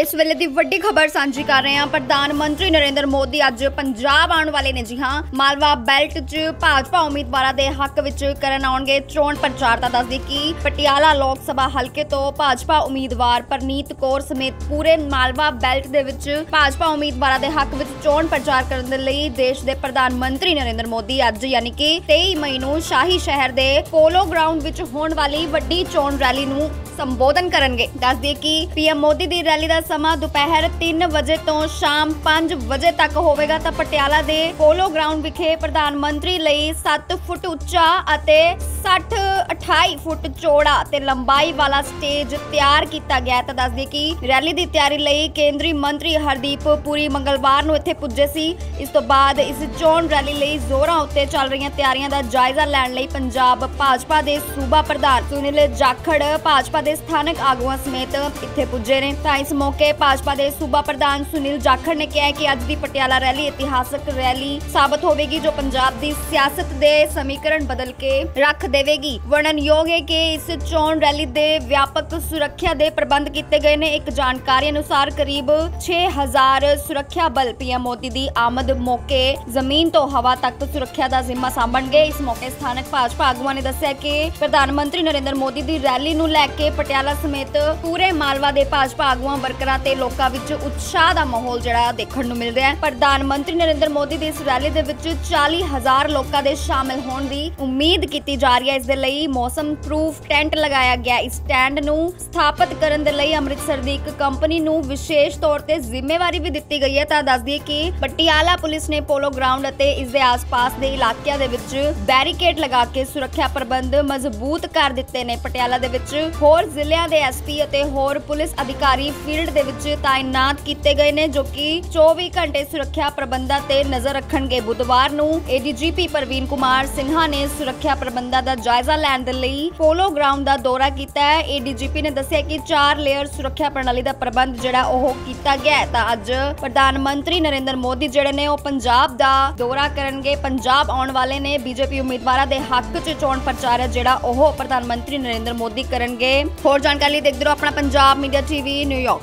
ਇਸ ਵੇਲੇ ਦੀ ਵੱਡੀ ਖਬਰ ਸਾਂਝੀ ਕਰ ਰਹੇ ਹਾਂ। ਪ੍ਰਧਾਨ ਮੰਤਰੀ ਨਰਿੰਦਰ ਮੋਦੀ ਅੱਜ ਪੰਜਾਬ ਆਉਣ ਵਾਲੇ ਨੇ। ਜੀ ਹਾਂ, ਮਾਲਵਾ ਬੈਲਟ 'ਚ ਭਾਜਪਾ ਉਮੀਦਵਾਰਾਂ ਦੇ ਹੱਕ ਵਿੱਚ ਕਰਨ ਆਉਣਗੇ ਚੋਣ ਪ੍ਰਚਾਰ। ਦਾ ਦੱਸਦੀ ਕਿ ਪਟਿਆਲਾ ਲੋਕ ਸਭਾ ਹਲਕੇ ਤੋਂ ਭਾਜਪਾ ਉਮੀਦਵਾਰ ਪਰਨੀਤ ਕੌਰ ਸਮੇਤ ਪੂਰੇ ਮਾਲਵਾ ਬੈਲਟ ਦੇ ਵਿੱਚ ਭਾਜਪਾ ਉਮੀਦਵਾਰਾਂ ਦੇ ਹੱਕ ਵਿੱਚ ਚੋਣ ਪ੍ਰਚਾਰ ਕਰਨ ਦੇ ਲਈ ਦੇਸ਼ ਦੇ ਪ੍ਰਧਾਨ ਮੰਤਰੀ ਨਰਿੰਦਰ ਮੋਦੀ ਅੱਜ, ਯਾਨੀ ਕਿ 23 ਮਈ ਨੂੰ ਸ਼ਾਹੀ ਸ਼ਹਿਰ ਦੇ ਪੋਲੋ ਗਰਾਊਂਡ ਵਿੱਚ ਹੋਣ ਵਾਲੀ ਵੱਡੀ ਚੋਣ ਰੈਲੀ ਨੂੰ ਸੰਬੋਧਨ ਕਰਨਗੇ। ਦੱਸਦੇ ਕਿ ਪੀਐਮ ਮੋਦੀ ਦੀ ਰੈਲੀ ਦਾ ਸਮਾਂ ਦੁਪਹਿਰ 3 ਵਜੇ ਤੋਂ ਸ਼ਾਮ 5 ਵਜੇ ਤੱਕ ਹੋਵੇਗਾ ਤਾਂ ਪਟਿਆਲਾ ਦੇ ਪੋਲੋ ਗਰਾਊਂਡ ਵਿਖੇ ਪ੍ਰਧਾਨ ਮੰਤਰੀ ਲਈ 7 ਫੁੱਟ ਉੱਚਾ ਅਤੇ 60 28 ਫੁੱਟ ਚੌੜਾ ਤੇ ਲੰਬਾਈ ਵਾਲਾ ਸਟੇਜ ਤਿਆਰ ਕੀਤਾ ਗਿਆ ਤਾਂ ਦੱਸਦੇ ਕਿ ਰੈਲੀ ਦੀ ਤਿਆਰੀ ਲਈ ਕੇਂਦਰੀ ਮੰਤਰੀ ਹਰਦੀਪ ਪੁਰੀ ਮੰਗਲਵਾਰ ਨੂੰ ਇੱਥੇ ਪੁੱਜੇ ਸੀ। ਇਸ ਤੋਂ ਬਾਅਦ ਇਸ ਚੋਣ ਰੈਲੀ ਲਈ ਜ਼ੋਰਾਂ ਉੱਤੇ ਚੱਲ ਰਹੀਆਂ ਤਿਆਰੀਆਂ ਦਾ ਜਾਇਜ਼ਾ ਲੈਣ ਲਈ ਪੰਜਾਬ ਭਾਜਪਾ ਦੇ ਸੂਬਾ ਪ੍ਰਧਾਨ ਸੁਨੀਲ ਜਾਖੜ, ਭਾਜਪਾ ਦੇ ਸਥਾਨਕ ਆਗੂਆਂ ਸਮੇਤ ਇੱਥੇ ਪੁੱਜੇ ਨੇ। ਤਾਂ ਇਸ ਮੌਕੇ ਭਾਜਪਾ ਦੇ ਸੂਬਾ ਪ੍ਰਧਾਨ ਸੁਨੀਲ ਜਾਖੜ ਨੇ ਕਿਹਾ ਕਿ ਅੱਜ ਦੀ ਪਟਿਆਲਾ ਰੈਲੀ ਇਤਿਹਾਸਕ ਰੈਲੀ ਸਾਬਤ ਹੋਵੇਗੀ, ਜੋ ਪੰਜਾਬ ਦੀ ਸਿਆਸਤ ਦੇ ਸਮੀਕਰਨ ਬਦਲ ਕੇ ਰੱਖ ਦੇਵੇਗੀ। ਵਰਣਨਯੋਗ ਹੈ ਕਿ ਇਸ ਚੋਣ ਰੈਲੀ ਦੇ ਵਿਆਪਕ ਸੁਰੱਖਿਆ ਦੇ ਪ੍ਰਬੰਧ ਕੀਤੇ ਗਏ ਨੇ। ਇੱਕ ਜਾਣਕਾਰੀ ਅਨੁਸਾਰ ਕਰੀਬ 6000 ਸੁਰੱਖਿਆ ਬਲ ਪੀਐਮ ਮੋਦੀ ਦੀ ਆਮਦ ਮੌਕੇ ਜ਼ਮੀਨ ਤੋਂ ਹਵਾ ਤੱਕ ਸੁਰੱਖਿਆ ਦਾ ਜ਼ਿੰਮਾ ਸਾਂਭਣਗੇ। ਇਸ ਮੌਕੇ ਸਥਾਨਕ ਭਾਜਪਾ ਆਗੂਆਂ ਨੇ ਦੱਸਿਆ ਕਿ ਪ੍ਰਧਾਨ ਮੰਤਰੀ ਨਰਿੰਦਰ ਮੋਦੀ ਦੀ ਰੈਲੀ ਨੂੰ ਲੈ ਕੇ ਪਟਿਆਲਾ ਸਮੇਤ ਪੂਰੇ ਮਾਲਵਾ ਦੇ ਭਾਜਪਾ ਆਗੂਆਂ, ਵਰਕਰਾਂ ਤੇ ਲੋਕਾਂ ਵਿੱਚ ਉਤਸ਼ਾਹ ਦਾ ਮਾਹੌਲ ਜਿਹੜਾ ਦੇਖਣ ਨੂੰ ਮਿਲ ਰਿਹਾ ਹੈ। ਪ੍ਰਧਾਨ ਮੰਤਰੀ ਨਰਿੰਦਰ ਮੋਦੀ ਦੀ ਇਸ ਰੈਲੀ ਦੇ ਵਿੱਚ 40000 ਲੋਕਾਂ ਦੇ ਸ਼ਾਮਿਲ ਹੋਣ ਦੀ ਉਮੀਦ ਕੀਤੀ ਜਾ ਰਹੀ ਹੈ ਇਸ ਦੇ ਲਈ ਮੌਸਮ ਪ੍ਰੂਫ ਟੈਂਟ ਲਗਾਇਆ ਗਿਆ। ਇਸ ਸਟੈਂਡ ਨੂੰ ਸਥਾਪਿਤ ਕਰਨ ਦੇ ਲਈ ਅੰਮ੍ਰਿਤਸਰ ਦੀ ਇੱਕ ਕੰਪਨੀ ਨੂੰ ਵਿਸ਼ੇਸ਼ ਤੌਰ ਤੇ ਜ਼ਿੰਮੇਵਾਰੀ ਵੀ ਦਿੱਤੀ ਗਈ ਹੈ। ਤਾਂ ਦੱਸ ਦਈਏ ਕਿ ਪਟਿਆਲਾ ਪੁਲਿਸ ਨੇ ਪੋਲੋ ਗਰਾਊਂਡ ਅਤੇ ਇਸ ਦੇ ਆਸ-ਪਾਸ ਦੇ ਇਲਾਕਿਆਂ ਦੇ ਵਿੱਚ ਬੈਰੀਕੇਡ ਲਗਾ ਕੇ ਸੁਰੱਖਿਆ ਪ੍ਰਬੰਧ ਮਜ਼ਬੂਤ ਕਰ ਦਿੱਤੇ ਨੇ। ਪਟਿਆਲਾ ਦੇ ਵਿੱਚ ਹੋਰ ਜ਼ਿਲ੍ਹਿਆਂ ਦੇ ਐਸਪੀ ਅਤੇ ਹੋਰ ਪੁਲਿਸ ਅਧਿਕਾਰੀ ਫੀਲਡ ਦੇ ਵਿੱਚ ਤਾਇਨਾਤ ਕੀਤੇ ਗਏ ਨੇ, ਜੋ ਕਿ 24 ਘੰਟੇ ਸੁਰੱਖਿਆ ਪ੍ਰਬੰਧਾਂ ਤੇ ਨਜ਼ਰ ਰੱਖਣਗੇ। ਬੁੱਧਵਾਰ ਨੂੰ ਏਡੀਜੀਪੀ ਪ੍ਰਵੀਨ ਕੁਮਾਰ ਸਿੰਘਾ ਨੇ ਸੁਰੱਖਿਆ ਪ੍ਰਬੰਧਾਂ ਦਾ ਜਾਇਜ਼ਾ ਲੈਣ ਦੇ ਲਈ ਪੋਲੋ ਗਰਾਊਂਡ ਦਾ ਦੌਰਾ ਕੀਤਾ ਹੈ। ਏਡੀਜੀਪੀ ਨੇ ਦੱਸਿਆ ਕਿ 4 ਲੇਅਰ ਸੁਰੱਖਿਆ ਪ੍ਰਣਾਲੀ ਦਾ ਪ੍ਰਬੰਧ ਜਿਹੜਾ ਉਹ ਕੀਤਾ ਗਿਆ ਹੈ। ਤਾਂ ਅੱਜ ਪ੍ਰਧਾਨ ਮੰਤਰੀ ਨਰਿੰਦਰ ਮੋਦੀ ਜਿਹੜੇ ਨੇ ਉਹ ਪੰਜਾਬ ਦਾ ਦੌਰਾ ਕਰਨਗੇ। ਪੰਜਾਬ ਆਉਣ ਵਾਲੇ ਨੇ ਬੀਜੇਪੀ ਉਮੀਦਵਾਰਾਂ ਦੇ ਹੱਕ 'ਚ ਚੋਣ ਪ੍ਰਚਾਰ ਹੈ ਜਿਹੜਾ ਉਹ ਪ੍ਰਧਾਨ ਮੰਤਰੀ ਨਰਿੰਦਰ ਮੋਦੀ ਕਰਨਗੇ। ਹੋਰ ਜਾਣਕਾਰੀ ਲਈ ਦੇਖਦੇ ਰਹੋ ਆਪਣਾ ਪੰਜਾਬ ਮੀਡੀਆ ਟੀਵੀ ਨਿਊਯਾਰਕ